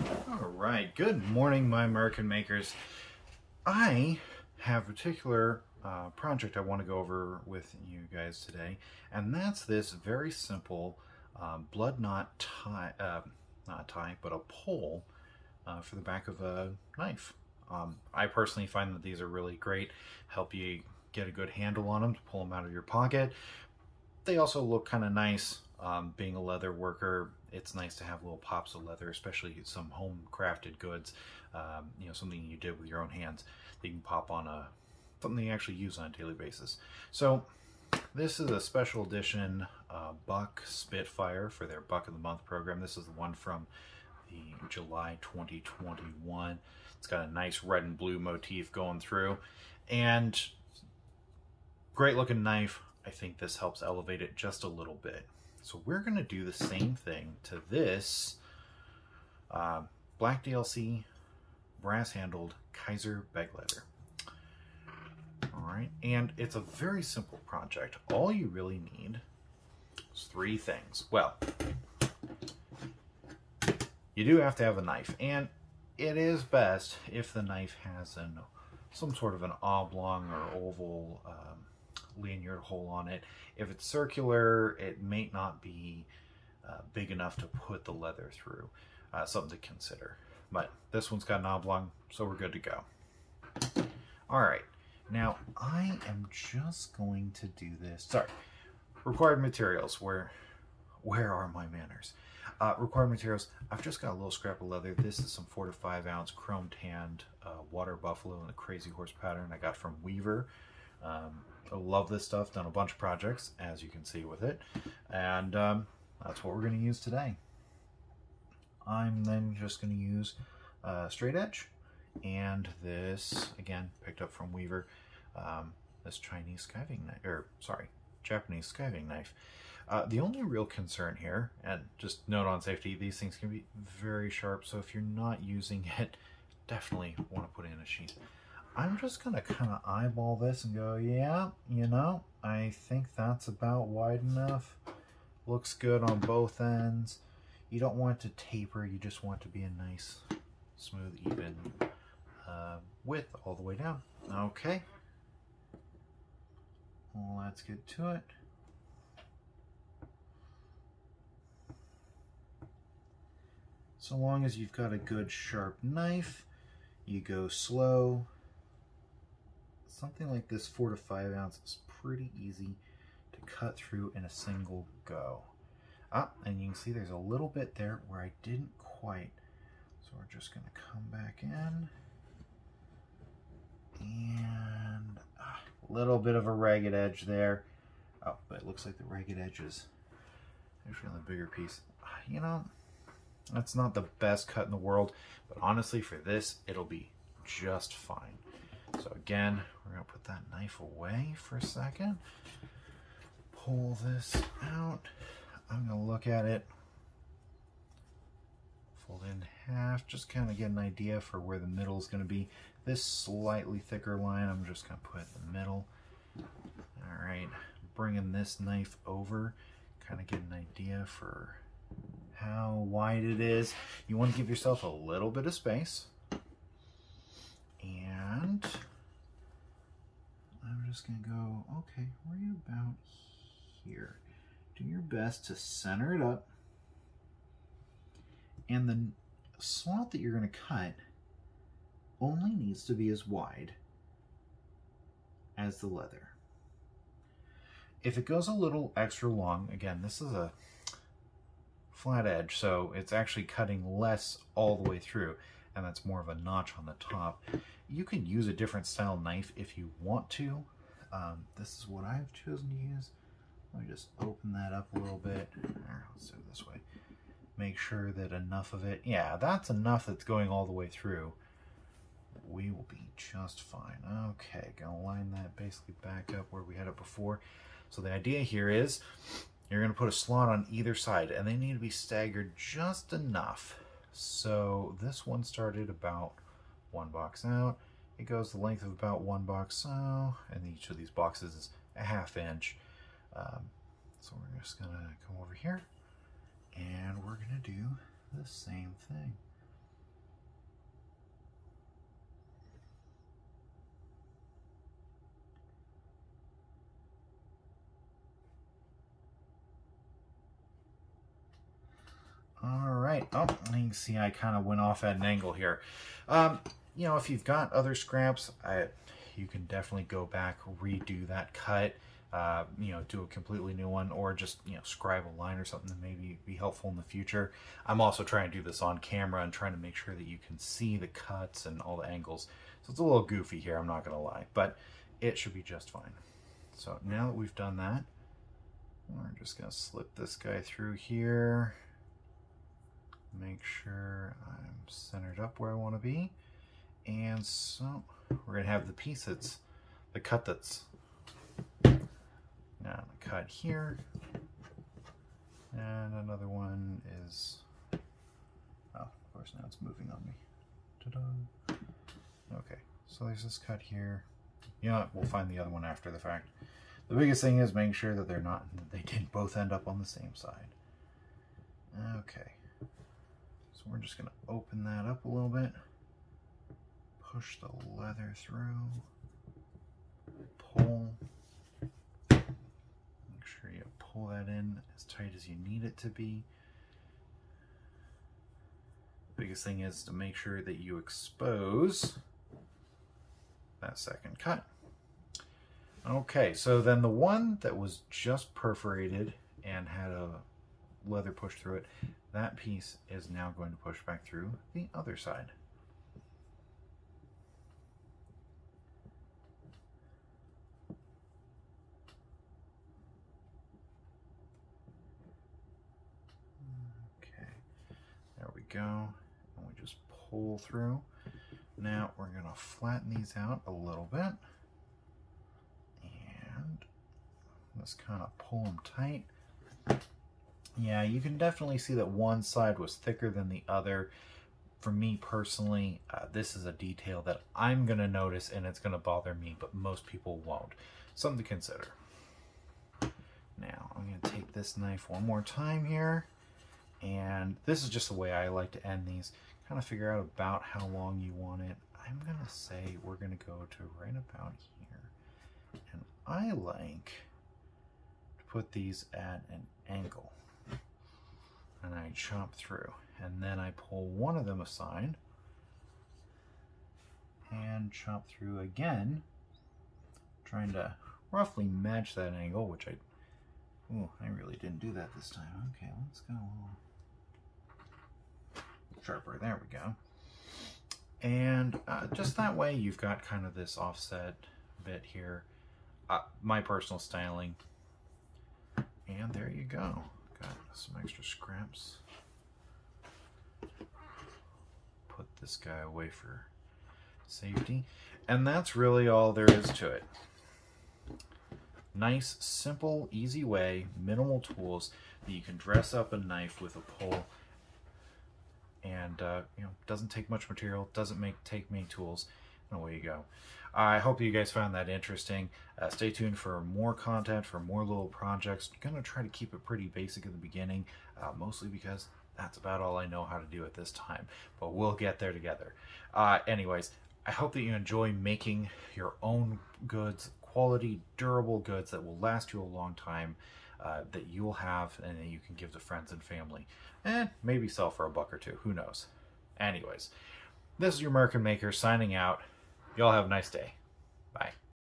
All right, good morning, my Murican makers. I have a particular uh, project I want to go over with you guys today, and that's this very simple um, blood knot tie, uh, not tie, but a pole uh, for the back of a knife. Um, I personally find that these are really great, help you get a good handle on them to pull them out of your pocket. They also look kind of nice. Um, being a leather worker, it's nice to have little pops of leather, especially some home crafted goods. Um, you know, something you did with your own hands that you can pop on a something you actually use on a daily basis. So this is a special edition uh, Buck Spitfire for their Buck of the Month program. This is the one from the July 2021. It's got a nice red and blue motif going through and great looking knife. I think this helps elevate it just a little bit. So we're going to do the same thing to this uh, Black DLC brass handled Kizer Begleiter. All right, and it's a very simple project. All you really need is three things. Well, you do have to have a knife, and it is best if the knife has an some sort of an oblong or oval um, lanyard hole on it. If it's circular, it may not be uh, big enough to put the leather through. Uh, something to consider. But this one's got an oblong, so we're good to go. All right, now I am just going to do this. Sorry, required materials. Where, where are my manners? Uh, required materials. I've just got a little scrap of leather. This is some four to five ounce chrome tanned uh, water buffalo in the crazy horse pattern I got from Weaver. Um, I love this stuff. Done a bunch of projects, as you can see with it, and um, that's what we're going to use today. I'm then just going to use uh, straight edge and this again picked up from Weaver um, this Chinese skiving knife or sorry Japanese skiving knife uh, the only real concern here and just note on safety these things can be very sharp so if you're not using it definitely want to put in a sheath I'm just gonna kind of eyeball this and go yeah you know I think that's about wide enough looks good on both ends you don't want to taper, you just want to be a nice, smooth, even uh, width all the way down. Okay. Let's get to it. So long as you've got a good sharp knife, you go slow. Something like this four to five ounce is pretty easy to cut through in a single go. Ah, and you can see there's a little bit there where I didn't quite. So we're just to come back in. And ah, a little bit of a ragged edge there. Oh, but it looks like the ragged edge is actually on the bigger piece. You know, that's not the best cut in the world, but honestly for this, it'll be just fine. So again, we're gonna put that knife away for a second. Pull this out. I'm to look at it, fold in half, just kind of get an idea for where the middle is going to be. This slightly thicker line, I'm just going to put in the middle. All right, bringing this knife over, kind of get an idea for how wide it is. You want to give yourself a little bit of space. And I'm just going to go, okay, right about here do your best to center it up. And the slot that you're going to cut only needs to be as wide as the leather. If it goes a little extra long, again, this is a flat edge, so it's actually cutting less all the way through, and that's more of a notch on the top. You can use a different style knife if you want to. Um, this is what I've chosen to use. Let me just open that up a little bit. let's do it this way. Make sure that enough of it, yeah, that's enough that's going all the way through. We will be just fine. Okay, gonna line that basically back up where we had it before. So the idea here is you're gonna put a slot on either side and they need to be staggered just enough. So this one started about one box out. It goes the length of about one box, so, and each of these boxes is a half inch. Um, so we're just gonna come over here and we're gonna do the same thing. All right. Oh, you can see I kind of went off at an angle here. Um, you know, if you've got other scraps, I, you can definitely go back, redo that cut, uh, you know, do a completely new one, or just, you know, scribe a line or something that maybe be helpful in the future. I'm also trying to do this on camera and trying to make sure that you can see the cuts and all the angles. So it's a little goofy here, I'm not going to lie, but it should be just fine. So now that we've done that, we're just going to slip this guy through here. Make sure I'm centered up where I want to be. And so we're going to have the piece that's the cut that's now cut here. And another one is, oh, of course now it's moving on me. Ta-da. Okay, so there's this cut here. You know we'll find the other one after the fact. The biggest thing is making sure that they're not, they didn't both end up on the same side. Okay. So we're just going to open that up a little bit. Push the leather through. Pull. Make sure you pull that in as tight as you need it to be. Biggest thing is to make sure that you expose that second cut. Okay, so then the one that was just perforated and had a leather push through it, that piece is now going to push back through the other side. Okay, there we go. And we just pull through. Now we're to flatten these out a little bit. And just kind of pull them tight. Yeah, you can definitely see that one side was thicker than the other. For me personally, uh, this is a detail that I'm going to notice and it's going to bother me, but most people won't. Something to consider. Now, I'm going to take this knife one more time here. And this is just the way I like to end these. Kind of figure out about how long you want it. I'm going to say we're going to go to right about here. And I like to put these at an angle. And I chop through. And then I pull one of them aside and chop through again, trying to roughly match that angle, which I, oh, I really didn't do that this time. Okay, let's go sharper. There we go. And uh, just that way you've got kind of this offset bit here. Uh, my personal styling, and there you go. Got some extra scraps. Put this guy away for safety. And that's really all there is to it. Nice, simple, easy way, minimal tools that you can dress up a knife with a pull and uh, you know doesn't take much material doesn't make take many tools and away you go I hope you guys found that interesting. Uh, stay tuned for more content, for more little projects. I'm to try to keep it pretty basic at the beginning, uh, mostly because that's about all I know how to do at this time. But we'll get there together. Uh, anyways, I hope that you enjoy making your own goods, quality, durable goods that will last you a long time, uh, that you'll have and that you can give to friends and family. And maybe sell for a buck or two, who knows. Anyways, this is your Murican Maker signing out. Y'all have a nice day. Bye.